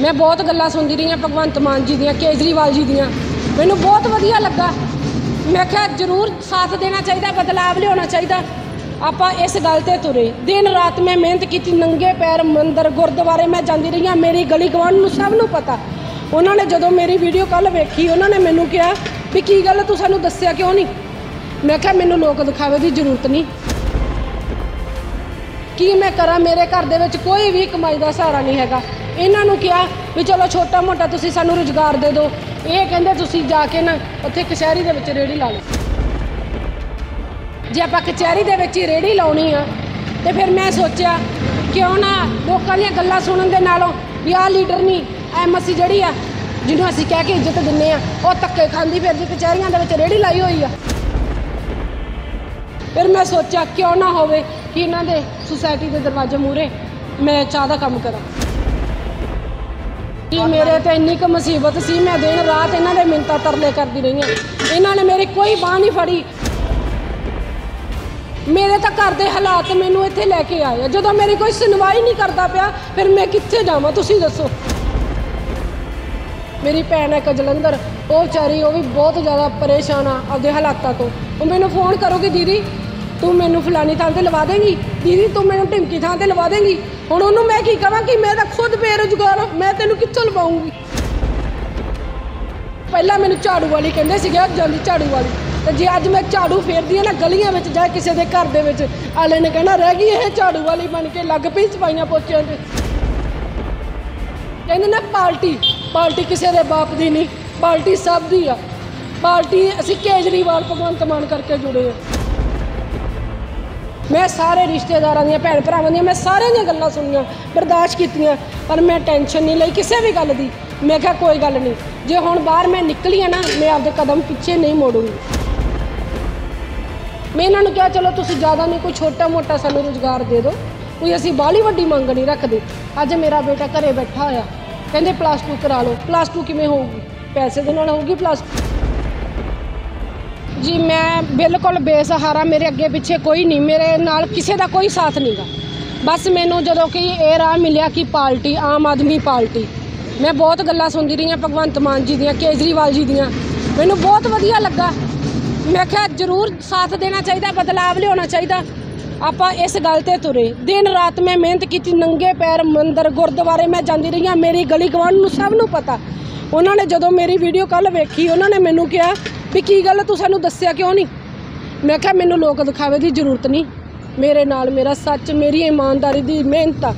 ਮੈਂ ਬਹੁਤ ਗੱਲਾਂ ਸੁਣਦੀ ਰਹੀ ਹਾਂ ਭਗਵੰਤ ਮਾਨ ਜੀ ਦੀਆਂ, ਕੇਜਰੀਵਾਲ ਜੀ ਦੀਆਂ। ਮੈਨੂੰ ਬਹੁਤ ਵਧੀਆ ਲੱਗਾ। ਮੈਂ ਕਿਹਾ ਜ਼ਰੂਰ ਸਾਥ ਦੇਣਾ ਚਾਹੀਦਾ, ਬਦਲਾਵ ਲਿਆਉਣਾ ਚਾਹੀਦਾ। ਆਪਾਂ ਇਸ ਗੱਲ ਤੇ ਤੁਰੇ। ਦਿਨ ਰਾਤ ਮੈਂ ਮਿਹਨਤ ਕੀਤੀ, ਨੰਗੇ ਪੈਰ, ਮੰਦਰ, ਗੁਰਦੁਆਰੇ ਮੈਂ ਜਾਂਦੀ ਰਹੀ ਹਾਂ ਮੇਰੀ ਗਲੀ ਗਵਾਂਢ ਨੂੰ ਸਭ ਨੂੰ ਪਤਾ। ਉਹਨਾਂ ਨੇ ਜਦੋਂ ਮੇਰੀ ਵੀਡੀਓ ਕੱਲ ਵੇਖੀ, ਉਹਨਾਂ ਨੇ ਮੈਨੂੰ ਕਿਹਾ ਵੀ ਕੀ ਗੱਲ ਤੂੰ ਸਾਨੂੰ ਦੱਸਿਆ ਕਿਉਂ ਨਹੀਂ? ਮੈਂ ਕਿਹਾ ਮੈਨੂੰ ਲੋਕ ਦਿਖਾਵੇ ਦੀ ਜ਼ਰੂਰਤ ਨਹੀਂ। ਕੀ ਮੈਂ ਕਰਾਂ? ਮੇਰੇ ਘਰ ਦੇ ਵਿੱਚ ਕੋਈ ਵੀ ਕਮਾਈ ਦਾ ਸਹਾਰਾ ਨਹੀਂ ਹੈਗਾ। ਇਹਨਾਂ ਨੂੰ ਕਿਹਾ ਵੀ ਚਲੋ ਛੋਟਾ ਮੋਟਾ ਤੁਸੀਂ ਸਾਨੂੰ ਰੁਜ਼ਗਾਰ ਦੇ ਦਿਓ। ਇਹ ਕਹਿੰਦੇ ਤੁਸੀਂ ਜਾ ਕੇ ਨਾ ਉੱਥੇ ਕਚਹਿਰੀ ਦੇ ਵਿੱਚ ਰੇੜੀ ਲਾ ਲਓ। ਜੇ ਆਪਾਂ ਕਚਹਿਰੀ ਦੇ ਵਿੱਚ ਹੀ ਰੇੜੀ ਲਾਉਣੀ ਆ, ਤੇ ਫਿਰ ਮੈਂ ਸੋਚਿਆ ਕਿਉਂ ਨਾ ਲੋਕਾਂ ਦੀਆਂ ਗੱਲਾਂ ਸੁਣਨ ਦੇ ਨਾਲੋਂ ਵੀ ਆਹ ਲੀਡਰ ਨਹੀਂ ਐਮਐਸਸੀ ਜਿਹੜੀ ਆ, ਜਿਹਨੂੰ ਅਸੀਂ ਕਹਿ ਕੇ ਇੱਜ਼ਤ ਦਿੰਨੇ ਆ, ਉਹ ਧੱਕੇ ਖਾਂਦੀ ਫਿਰਦੀ ਕਚਹਿਰੀਆਂ ਦੇ ਵਿੱਚ ਰੇੜੀ ਲਾਈ ਹੋਈ ਆ। ਫਿਰ ਮੈਂ ਸੋਚਿਆ ਕਿਉਂ ਨਾ ਹੋਵੇ ਕਿ ਇਹਨਾਂ ਦੇ ਸੁਸਾਇਟੀ ਦੇ ਦਰਵਾਜ਼ੇ ਮੂਹਰੇ ਮੈਂ ਚਾਹ ਦਾ ਕੰਮ ਕਰਾਂ। ਕਿ ਮੇਰੇ ਤੇ ਇੰਨੀ ਕੁ ਮੁਸੀਬਤ ਸੀ, ਮੈਂ ਦਿਨ ਰਾਤ ਇਹਨਾਂ ਦੇ ਮਿੰਤਾ ਤਰਲੇ ਕਰਦੀ ਰਹੀ ਹਾਂ। ਇਹਨਾਂ ਨੇ ਮੇਰੀ ਕੋਈ ਬਾਹ ਨਹੀਂ ਫੜੀ। ਮੇਰੇ ਤਾਂ ਘਰ ਦੇ ਹਾਲਾਤ ਮੈਨੂੰ ਇੱਥੇ ਲੈ ਕੇ ਆਏ ਆ। ਜਦੋਂ ਮੇਰੀ ਕੋਈ ਸੁਣਵਾਈ ਨਹੀਂ ਕਰਦਾ ਪਿਆ, ਫਿਰ ਮੈਂ ਕਿੱਥੇ ਜਾਵਾਂ? ਤੁਸੀਂ ਦੱਸੋ। ਮੇਰੀ ਭੈਣ ਹੈ ਇੱਕ ਜਲੰਧਰ ਉਹ ਵਿਚਾਰੀ, ਉਹ ਵੀ ਬਹੁਤ ਜ਼ਿਆਦਾ ਪਰੇਸ਼ਾਨ ਆ ਆਪਦੇ ਹਾਲਾਤਾਂ ਤੋਂ। ਉਹ ਮੈਨੂੰ ਫੋਨ ਕਰੂਗੀ, ਦੀਦੀ, ਤੂੰ ਮੈਨੂੰ ਫਲਾਨੀ ਥਾਂ ਤੇ ਲਵਾ ਦੇਂਗੀ? ਦੀਦੀ, ਤੂੰ ਮੈਨੂੰ ਢਿਮਕੀ ਥਾਂ ਤੇ ਲਵਾ ਦੇਂਗੀ? ਹੁਣ ਉਹਨੂੰ ਮੈਂ ਕੀ ਕਹਾਂ ਕਿ ਮੈਂ ਤਾਂ ਖੁਦ ਬੇਰੁਜ਼ਗਾਰ ਹਾਂ, ਮੈਂ ਤੈਨੂੰ ਕਿੱਥੋਂ ਲਵਾਉਂਗੀ? ਪਹਿਲਾਂ ਮੈਨੂੰ ਝਾੜੂ ਵਾਲੀ ਕਹਿੰਦੇ ਸੀਗੇ ਜਾਂਦੀ ਝਾੜੂ ਵਾਲੀ। ਤੇ ਜੇ ਅੱਜ ਮੈਂ ਝਾੜੂ ਫੇਰਦੀ ਆ ਨਾ, ਗਲੀਆਂ ਵਿੱਚ ਜਾਂ ਕਿਸੇ ਦੇ ਘਰ ਦੇ ਵਿੱਚ, ਆਲੇ ਨੇ ਕਹਿਣਾ, ਰਹਿ ਗਈ ਇਹ ਝਾੜੂ ਵਾਲੀ ਬਣ ਕੇ, ਲੱਗ ਪਈ ਸਫਾਈਆਂ ਪੋਚਿਆਂ ਤੇ। ਕਹਿੰਦੇ ਨਾ ਪਾਰਟੀ ਪਾਰਟੀ ਕਿਸੇ ਦੇ ਬਾਪ ਦੀ ਨਹੀਂ ਪਾਰਟੀ ਸਭ ਦੀ ਆ। ਪਾਰਟੀ ਅਸੀਂ ਕੇਜਰੀਵਾਲ, ਭਗਵੰਤ ਮਾਨ ਕਰਕੇ ਜੁੜੇ ਆ ਮੈਂ ਸਾਰੇ ਰਿਸ਼ਤੇਦਾਰਾਂ ਦੀਆਂ ਭੈਣ ਭਰਾਵਾਂ ਦੀਆਂ ਮੈਂ ਸਾਰਿਆਂ ਦੀਆਂ ਗੱਲਾਂ ਸੁਣੀਆਂ, ਬਰਦਾਸ਼ਤ ਕੀਤੀਆਂ, ਪਰ ਮੈਂ ਟੈਨਸ਼ਨ ਨਹੀਂ ਲਈ ਕਿਸੇ ਵੀ ਗੱਲ ਦੀ। ਮੈਂ ਕਿਹਾ ਕੋਈ ਗੱਲ ਨਹੀਂ, ਜੇ ਹੁਣ ਬਾਹਰ ਮੈਂ ਨਿਕਲੀ ਆ ਨਾ, ਮੈਂ ਆਪਦੇ ਕਦਮ ਪਿੱਛੇ ਨਹੀਂ ਮੋੜੂੰਗੀ। ਮੈਂ ਇਹਨਾਂ ਨੂੰ ਕਿਹਾ, ਚਲੋ ਤੁਸੀਂ ਜ਼ਿਆਦਾ ਨਹੀਂ, ਕੋਈ ਛੋਟਾ ਮੋਟਾ ਸਾਨੂੰ ਰੁਜ਼ਗਾਰ ਦੇ ਦਿਓ। ਕੋਈ ਅਸੀਂ ਬਾਹਲੀ ਵੱਡੀ ਮੰਗ ਨਹੀਂ ਰੱਖਦੇ। ਅੱਜ ਮੇਰਾ ਬੇਟਾ ਘਰੇ ਬੈਠਾ ਹੋਇਆ, ਕਹਿੰਦੇ ਪਲੱਸ 2 ਕਰਾ ਲਓ। ਪਲੱਸ 2 ਕਿਵੇਂ ਹੋਊਗੀ? ਪੈਸੇ ਦੇ ਨਾਲ ਹੋਊਗੀ ਪਲੱਸ ਜੀ, ਮੈਂ ਬਿਲਕੁਲ ਬੇਸਹਾਰਾ, ਮੇਰੇ ਅੱਗੇ ਪਿੱਛੇ ਕੋਈ ਨਹੀਂ, ਮੇਰੇ ਨਾਲ ਕਿਸੇ ਦਾ ਕੋਈ ਸਾਥ ਨਹੀਂਗਾ ਬਸ ਮੈਨੂੰ ਜਦੋਂ ਕਿ ਇਹ ਰਾਹ ਮਿਲਿਆ ਕਿ ਪਾਰਟੀ, ਆਮ ਆਦਮੀ ਪਾਰਟੀ, ਮੈਂ ਬਹੁਤ ਗੱਲਾਂ ਸੁਣਦੀ ਰਹੀ ਹਾਂ ਭਗਵੰਤ ਮਾਨ ਜੀ ਦੀਆਂ, ਕੇਜਰੀਵਾਲ ਜੀ ਦੀਆਂ। ਮੈਨੂੰ ਬਹੁਤ ਵਧੀਆ ਲੱਗਾ। ਮੈਂ ਕਿਹਾ, ਜ਼ਰੂਰ ਸਾਥ ਦੇਣਾ ਚਾਹੀਦਾ, ਬਦਲਾਵ ਲਿਆਉਣਾ ਚਾਹੀਦਾ। ਆਪਾਂ ਇਸ ਗੱਲ ਤੇ ਤੁਰੇ। ਦਿਨ ਰਾਤ ਮੈਂ ਮਿਹਨਤ ਕੀਤੀ, ਨੰਗੇ ਪੈਰ, ਮੰਦਰ, ਗੁਰਦੁਆਰੇ ਮੈਂ ਜਾਂਦੀ ਰਹੀ ਹਾਂ ਮੇਰੀ ਗਲੀ ਗਵਾਂਢ ਨੂੰ ਸਭ ਨੂੰ ਪਤਾ। ਉਹਨਾਂ ਨੇ ਜਦੋਂ ਮੇਰੀ ਵੀਡੀਓ ਕੱਲ ਵੇਖੀ, ਉਹਨਾਂ ਨੇ ਮੈਨੂੰ ਕਿਹਾ ਵੀ ਕੀ ਗੱਲ ਤੂੰ ਸਾਨੂੰ ਦੱਸਿਆ ਕਿਉਂ ਨਹੀਂ? ਮੈਂ ਕਿਹਾ ਮੈਨੂੰ ਲੋਕ ਦਿਖਾਵੇ ਦੀ ਜ਼ਰੂਰਤ ਨਹੀਂ। ਮੇਰੇ ਨਾਲ ਮੇਰਾ ਸੱਚ, ਮੇਰੀ ਇਮਾਨਦਾਰੀ ਦੀ ਮਿਹਨਤ ਆ।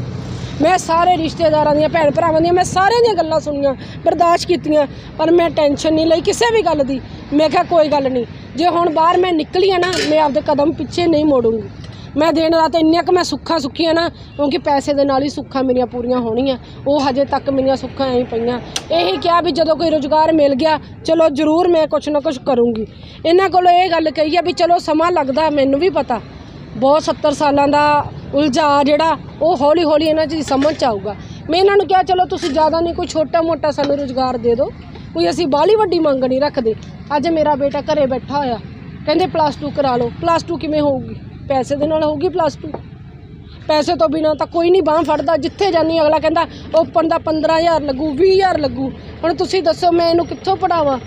ਮੈਂ ਸਾਰੇ ਰਿਸ਼ਤੇਦਾਰਾਂ ਦੀਆਂ, ਭੈਣ ਭਰਾਵਾਂ ਦੀਆਂ, ਮੈਂ ਸਾਰਿਆਂ ਦੀਆਂ ਗੱਲਾਂ ਸੁਣੀਆਂ, ਬਰਦਾਸ਼ਤ ਕੀਤੀਆਂ, ਪਰ ਮੈਂ ਟੈਨਸ਼ਨ ਨਹੀਂ ਲਈ ਕਿਸੇ ਵੀ ਗੱਲ ਦੀ। ਮੈਂ ਕਿਹਾ ਕੋਈ ਗੱਲ ਨਹੀਂ। ਜੇ ਹੁਣ ਬਾਹਰ ਮੈਂ ਨਿਕਲੀ ਆ ਨਾ, ਮੈਂ ਆਪਦੇ ਕਦਮ ਪਿੱਛੇ ਨਹੀਂ ਮੋੜੂੰਗੀ। ਮੈਂ ਦਿਨ ਰਾਤ ਇੰਨੀਆਂ ਕੁ ਮੈਂ ਸੁੱਖਾਂ ਸੁੱਖੀਆਂ ਨਾ, ਕਿਉਂਕਿ ਪੈਸੇ ਦੇ ਨਾਲ ਹੀ ਸੁੱਖਾਂ ਮੇਰੀਆਂ ਪੂਰੀਆਂ ਹੋਣੀਆਂ, ਉਹ ਹਜੇ ਤੱਕ ਮੇਰੀਆਂ ਸੁੱਖਾਂ ਐਂ ਹੀ ਪਈਆਂ। ਇਹੀ ਕਿਹਾ ਵੀ ਜਦੋਂ ਕੋਈ ਰੁਜ਼ਗਾਰ ਮਿਲ ਗਿਆ, ਚਲੋ ਜ਼ਰੂਰ ਮੈਂ ਕੁਛ ਨਾ ਕੁਛ ਕਰੂੰਗੀ। ਇਹਨਾਂ ਕੋਲੋਂ ਇਹ ਗੱਲ ਕਹੀ ਆ ਵੀ ਚਲੋ ਸਮਾਂ ਲੱਗਦਾ, ਮੈਨੂੰ ਵੀ ਪਤਾ। ਬਹੁਤ 70 ਸਾਲਾਂ ਦਾ ਉਲਝਾ ਜਿਹੜਾ, ਉਹ ਹੌਲੀ ਹੌਲੀ ਇਹਨਾਂ 'ਚ ਸਮਝ 'ਚ ਆਊਗਾ। ਮੈਂ ਇਹਨਾਂ ਨੂੰ ਕਿਹਾ, ਚਲੋ ਤੁਸੀਂ ਜ਼ਿਆਦਾ ਨਹੀਂ, ਕੋਈ ਛੋਟਾ ਮੋਟਾ ਸਾਨੂੰ ਰੁਜ਼ਗਾਰ ਦੇ ਦਿਓ। ਕੋਈ ਅਸੀਂ ਬਾਹਲੀ ਵੱਡੀ ਮੰਗ ਨਹੀਂ ਰੱਖਦੇ। ਅੱਜ ਮੇਰਾ ਬੇਟਾ ਘਰੇ ਬੈਠਾ ਹੋਇਆ। ਕਹਿੰਦੇ ਪਲੱਸ 2 ਕਰਾ ਲਓ। ਪਲੱਸ 2 ਕਿਵੇਂ ਹੋਊਗੀ? ਪੈਸੇ ਦੇ ਨਾਲ ਹੋਊਗੀ ਪਲੱਸ 2 ਪੈਸੇ ਤੋਂ ਬਿਨਾ ਤਾਂ ਕੋਈ ਨਹੀਂ ਬਾਹ ਫੜਦਾ, ਜਿੱਥੇ ਜਾਨੀ ਅਗਲਾ ਕਹਿੰਦਾ ਓਪਨ ਦਾ 15000 ਲੱਗੂ 20000 ਲੱਗੂ। ਹੁਣ ਤੁਸੀਂ ਦੱਸੋ ਮੈਂ ਇਹਨੂੰ ਕਿੱਥੋਂ ਪੜਾਵਾਂ?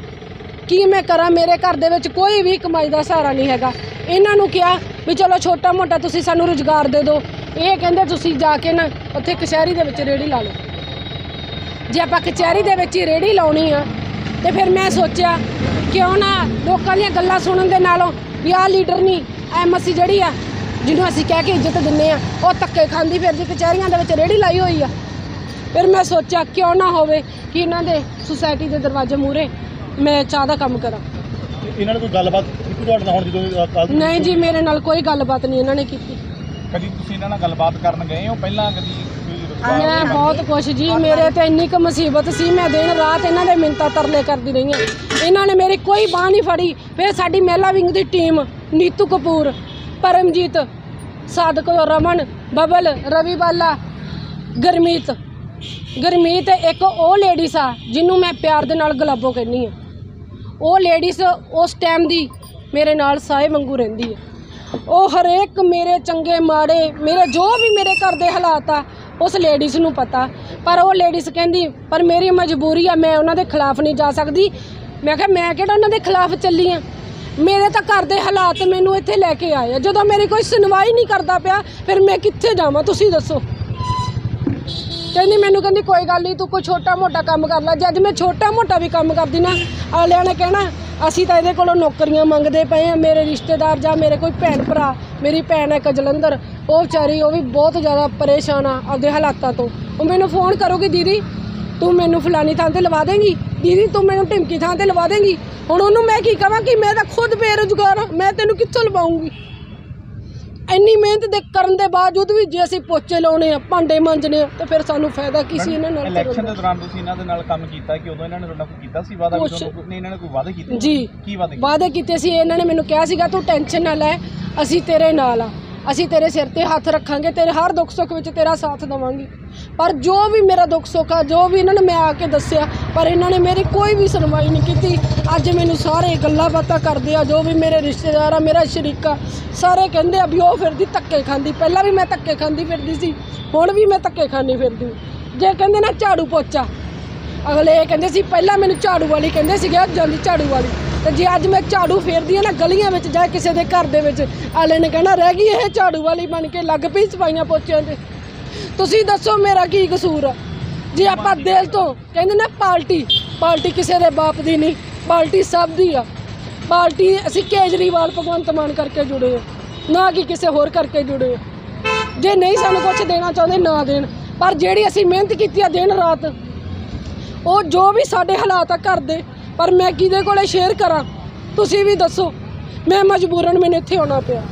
ਕੀ ਮੈਂ ਕਰਾਂ? ਮੇਰੇ ਘਰ ਦੇ ਵਿੱਚ ਕੋਈ ਵੀ ਕਮਾਈ ਦਾ ਸਹਾਰਾ ਨਹੀਂ ਹੈਗਾ। ਇਹਨਾਂ ਨੂੰ ਕਿਹਾ ਵੀ ਚਲੋ ਛੋਟਾ ਮੋਟਾ ਤੁਸੀਂ ਸਾਨੂੰ ਰੁਜ਼ਗਾਰ ਦੇ ਦਿਓ। ਇਹ ਕਹਿੰਦੇ ਤੁਸੀਂ ਜਾ ਕੇ ਨਾ ਉੱਥੇ ਕਚਹਿਰੀ ਦੇ ਵਿੱਚ ਰੇੜੀ ਲਾ ਲਓ। ਜੇ ਆਪਾਂ ਕਚਹਿਰੀ ਦੇ ਵਿੱਚ ਹੀ ਰੇੜੀ ਲਾਉਣੀ ਆ, ਤੇ ਫਿਰ ਮੈਂ ਸੋਚਿਆ, ਕਿਉਂ ਨਾ ਲੋਕਾਂ ਦੀਆਂ ਗੱਲਾਂ ਸੁਣਨ ਦੇ ਨਾਲੋਂ ਵੀ ਆਹ ਲੀਡਰ ਨਹੀਂ ਐਮਐਸਸੀ ਜਿਹੜੀ ਆ ਜਿਹਨੂੰ ਅਸੀਂ ਕਹਿ ਕੇ ਇੱਜ਼ਤ ਦਿੰਨੇ ਆ ਉਹ ਧੱਕੇ ਖਾਂਦੀ ਫਿਰਦੀ ਕਚਹਿਰੀਆਂ ਦੇ ਵਿੱਚ ਰੇੜੀ ਲਾਈ ਹੋਈ ਆ। ਫਿਰ ਮੈਂ ਸੋਚਿਆ ਕਿਉਂ ਨਾ ਹੋਵੇ ਕਿ ਇਹਨਾਂ ਦੇ ਸੁਸਾਇਟੀ ਦੇ ਦਰਵਾਜ਼ੇ ਮੂਹਰੇ ਮੈਂ ਚਾਹ ਦਾ ਕੰਮ ਕਰਾਂ। ਇਹਨਾਂ ਨੇ ਕੋਈ ਗੱਲਬਾਤ ਕੀਤੀ ਤੁਹਾਡੇ ਨਾਲ ਹੁਣ ਜਦੋਂ ਕੱਲ ਨਹੀਂ ਜੀ ਮੇਰੇ ਨਾਲ ਕੋਈ ਗੱਲਬਾਤ ਨਹੀਂ ਇਹਨਾਂ ਨੇ ਕੀਤੀ। ਕਦੀ ਤੁਸੀਂ ਇਹਨਾਂ ਨਾਲ ਗੱਲਬਾਤ ਕਰਨ ਗਏ ਹੋ? ਪਹਿਲਾਂ ਕਦੀ ਮੈਂ ਬਹੁਤ ਖੁਸ਼ ਜੀ। ਮੇਰੇ ਤੇ ਇੰਨੀ ਕੁ ਮੁਸੀਬਤ ਸੀ, ਮੈਂ ਦਿਨ ਰਾਤ ਇਹਨਾਂ ਦੇ ਮਿੰਤਾ ਤਰਲੇ ਕਰਦੀ ਰਹੀ ਹਾਂ। ਇਹਨਾਂ ਨੇ ਮੇਰੀ ਕੋਈ ਬਾਹ ਨਹੀਂ ਫੜੀ, ਫਿਰ ਸਾਡੀ ਮਹਿਲਾ ਵਿੰਗ ਦੀ ਟੀਮ, ਨੀਤੂ ਕਪੂਰ, ਪਰਮਜੀਤ, ਸਾਦਕ ਰਮਨ, ਬਬਲ, ਰਵੀ ਬਾਲਾ, ਗਰਮੀਤ। ਗਰਮੀਤ ਇੱਕ ਉਹ ਲੇਡੀਸ ਆ, ਜਿਹਨੂੰ ਮੈਂ ਪਿਆਰ ਦੇ ਨਾਲ ਗਲਾਬੋ ਕਹਿੰਦੀ ਆ ਉਹ ਲੇਡੀਸ ਉਸ ਟਾਈਮ ਦੀ ਮੇਰੇ ਨਾਲ ਸਾਏ ਵਾਂਗੂ ਰਹਿੰਦੀ ਹੈ। ਉਹ ਹਰੇਕ ਮੇਰੇ ਚੰਗੇ ਮਾੜੇ, ਮੇਰੇ ਜੋ ਵੀ ਮੇਰੇ ਘਰ ਦੇ ਹਾਲਾਤ ਆ ਉਸ ਲੇਡੀਜ਼ ਨੂੰ ਪਤਾ। ਪਰ ਉਹ ਲੇਡੀਜ਼ ਕਹਿੰਦੀ, ਪਰ ਮੇਰੀ ਮਜਬੂਰੀ ਆ, ਮੈਂ ਉਹਨਾਂ ਦੇ ਖਿਲਾਫ ਨਹੀਂ ਜਾ ਸਕਦੀ। ਮੈਂ ਕਿਹਾ, ਮੈਂ ਕਿਹੜਾ ਉਹਨਾਂ ਦੇ ਖਿਲਾਫ ਚੱਲੀ ਆ? ਮੇਰੇ ਤਾਂ ਘਰ ਦੇ ਹਾਲਾਤ ਮੈਨੂੰ ਇੱਥੇ ਲੈ ਕੇ ਆਏ ਆ। ਜਦੋਂ ਮੇਰੀ ਕੋਈ ਸੁਣਵਾਈ ਨਹੀਂ ਕਰਦਾ ਪਿਆ, ਫਿਰ ਮੈਂ ਕਿੱਥੇ ਜਾਵਾਂ? ਤੁਸੀਂ ਦੱਸੋ। ਕਹਿੰਦੀ, ਮੈਨੂੰ ਕਹਿੰਦੀ, ਕੋਈ ਗੱਲ ਨਹੀਂ, ਤੂੰ ਕੋਈ ਛੋਟਾ ਮੋਟਾ ਕੰਮ ਕਰ ਲੈ। ਜੇ ਅੱਜ ਮੈਂ ਛੋਟਾ ਮੋਟਾ ਵੀ ਕੰਮ ਕਰਦੀ ਨਾ ਅਗਲਿਆਂ ਨੇ ਕਹਿਣਾ ਅਸੀਂ ਤਾਂ ਇਹਦੇ ਕੋਲੋਂ ਨੌਕਰੀਆਂ ਮੰਗਦੇ ਪਏ ਆ ਮੇਰੇ ਰਿਸ਼ਤੇਦਾਰ ਜਾਂ ਮੇਰੇ ਕੋਈ ਭੈਣ ਭਰਾ, ਮੇਰੀ ਭੈਣ ਹੈ ਇੱਕ ਉਹ ਵਿਚਾਰੀ ਉਹ ਵੀ ਬਹੁਤ ਜ਼ਿਆਦਾ ਪਰੇਸ਼ਾਨ ਆ ਆਪਦੇ ਹਾਲਾਤਾਂ ਤੋਂ। ਉਹ ਮੈਨੂੰ ਫੋਨ ਕਰੂਗੀ, ਦੀਦੀ, ਤੂੰ ਮੈਨੂੰ ਫਲਾਨੀ ਥਾਂ ਤੇ ਲਵਾ ਦੇਂਗੀ? ਦੀਦੀ, ਤੂੰ ਮੈਨੂੰ ਢਿਮਕੀ ਥਾਂ ਤੇ ਲਵਾ ਦੇਂਗੀ? ਹੁਣ ਉਹਨੂੰ ਮੈਂ ਕੀ ਕਹਾਂ ਕਿ ਮੈਂ ਤਾਂ ਖੁਦ ਬੇਰੁਜ਼ਗਾਰ ਹਾਂ, ਮੈਂ ਤੈਨੂੰ ਕਿੱਥੋਂ ਲਵਾਉਂਗੀ? ਇੰਨੀ ਮਿਹਨਤ ਦੇ ਕਰਨ ਦੇ ਬਾਵਜੂਦ ਵੀ ਜੇ ਅਸੀਂ ਪੋਚੇ ਲਾਉਣੇ ਆ ਭਾਂਡੇ ਮਾਂਜਣੇ ਆ ਤੇ ਫਿਰ ਸਾਨੂੰ ਫਾਇਦਾ ਕੀ ਸੀ ਇਹਨਾਂ ਨਾਲ ਇਲੈਕਸ਼ਨ ਕਰਨ ਦੇ? ਦਾ? ਦੌਰਾਨ ਤੁਸੀਂ ਇਹਨਾਂ ਦੇ ਨਾਲ ਕੰਮ ਕੀਤਾ ਕਿ ਉਦੋਂ ਇਹਨਾਂ ਨੇ ਤੁਹਾਡਾ ਕੋਈ ਕੀਤਾ ਸੀ ਵਾਅਦਾ? ਵੀ ਕੁਛ- ਤੁਹਾਨੂੰ ਨਹੀਂ ਇਹਨਾਂ ਨੇ ਕੋਈ ਵਾਅਦੇ ਕੀਤੇ? ਜੀ। ਕੀ ਵਾਅਦੇ ਕੀਤੇ? ਵਾਅਦੇ ਕੀਤੇ ਸੀ ਇਹਨਾਂ ਨੇ ਮੈਨੂੰ ਕਿਹਾ ਸੀਗਾ ਤੂੰ ਟੈਨਸ਼ਨ ਨਾ ਲੈ ਅਸੀਂ ਤੇਰੇ ਨਾਲ ਆ। ਅਸੀਂ ਤੇਰੇ ਸਿਰ ਤੇ ਹੱਥ ਰੱਖਾਂਗੇ, ਤੇਰੇ ਹਰ ਦੁੱਖ ਸੁੱਖ ਵਿੱਚ ਤੇਰਾ ਸਾਥ ਦੇਵਾਂਗੇ। ਪਰ ਜੋ ਵੀ ਮੇਰਾ ਦੁੱਖ ਸੁੱਖ ਆ, ਜੋ ਵੀ ਇਹਨਾਂ ਨੇ ਮੈਂ ਆ ਕੇ ਦੱਸਿਆ, ਪਰ ਇਹਨਾਂ ਨੇ ਮੇਰੀ ਕੋਈ ਵੀ ਸੁਣਵਾਈ ਨਹੀਂ ਕੀਤੀ। ਅੱਜ ਮੈਨੂੰ ਸਾਰੇ ਗੱਲਾਂ ਬਾਤਾਂ ਕਰਦੇ ਆ, ਜੋ ਵੀ ਮੇਰੇ ਰਿਸ਼ਤੇਦਾਰ ਆ, ਮੇਰਾ ਸ਼ਰੀਕਾ, ਸਾਰੇ ਕਹਿੰਦੇ ਆ ਵੀ ਉਹ ਫਿਰਦੀ ਧੱਕੇ ਖਾਂਦੀ। ਪਹਿਲਾਂ ਵੀ ਮੈਂ ਧੱਕੇ ਖਾਂਦੀ ਫਿਰਦੀ ਸੀ, ਹੁਣ ਵੀ ਮੈਂ ਧੱਕੇ ਖਾਂਦੀ ਫਿਰਦੀ। ਜੇ ਕਹਿੰਦੇ ਨਾ ਝਾੜੂ ਪੋਚਾ, ਅਗਲੇ ਇਹ ਕਹਿੰਦੇ ਸੀ, ਪਹਿਲਾਂ ਮੈਨੂੰ ਝਾੜੂ ਵਾਲੀ ਕਹਿੰਦੇ ਸੀਗੇ, ਅੱਜ ਜਾਂਦੀ ਝਾੜੂ ਵਾਲੀ। ਤੇ ਜੇ ਅੱਜ ਮੈਂ ਝਾੜੂ ਫੇਰਦੀ ਆ ਨਾ ਗਲੀਆਂ ਵਿੱਚ ਜਾਂ ਕਿਸੇ ਦੇ ਘਰ ਦੇ ਵਿੱਚ ਆਲੇ ਨੇ ਕਹਿਣਾ ਰਹਿ ਗਈ ਇਹ ਝਾੜੂ ਵਾਲੀ ਬਣ ਕੇ ਲੱਗ ਪਈ ਸਫਾਈਆਂ ਪੋਚਿਆਂ ਤੇ। ਤੁਸੀਂ ਦੱਸੋ ਮੇਰਾ ਕੀ ਕਸੂਰ ਆ? ਜੇ ਆਪਾਂ ਦਿਲ ਤੋਂ ਕਹਿੰਦੇ ਨਾ ਪਾਰਟੀ ਪਾਰਟੀ ਕਿਸੇ ਦੇ ਬਾਪ ਦੀ ਨਹੀਂ ਪਾਰਟੀ ਸਭ ਦੀ ਆ। ਪਾਰਟੀ ਅਸੀਂ ਕੇਜਰੀਵਾਲ ਭਗਵੰਤ ਮਾਨ ਕਰਕੇ ਜੁੜੇ ਆ ਨਾ ਕਿ ਕਿਸੇ ਹੋਰ ਕਰਕੇ ਜੁੜੇ ਆ। ਜੇ ਨਹੀਂ ਸਾਨੂੰ ਕੁਝ ਦੇਣਾ ਚਾਹੁੰਦੇ ਨਾ ਦੇਣ। ਪਰ ਜਿਹੜੀ ਅਸੀਂ ਮਿਹਨਤ ਕੀਤੀ ਆ ਦਿਨ ਰਾਤ ਉਹ ਜੋ ਵੀ ਸਾਡੇ ਹਾਲਾਤ ਆ ਘਰ ਦੇ ਪਰ ਮੈਂ ਕਿਹਦੇ ਕੋਲੇ ਸ਼ੇਅਰ ਕਰਾਂ? ਤੁਸੀਂ ਵੀ ਦੱਸੋ। ਮੈਂ ਮਜਬੂਰਨ ਮੈਨੂੰ ਇੱਥੇ ਆਉਣਾ ਪਿਆ।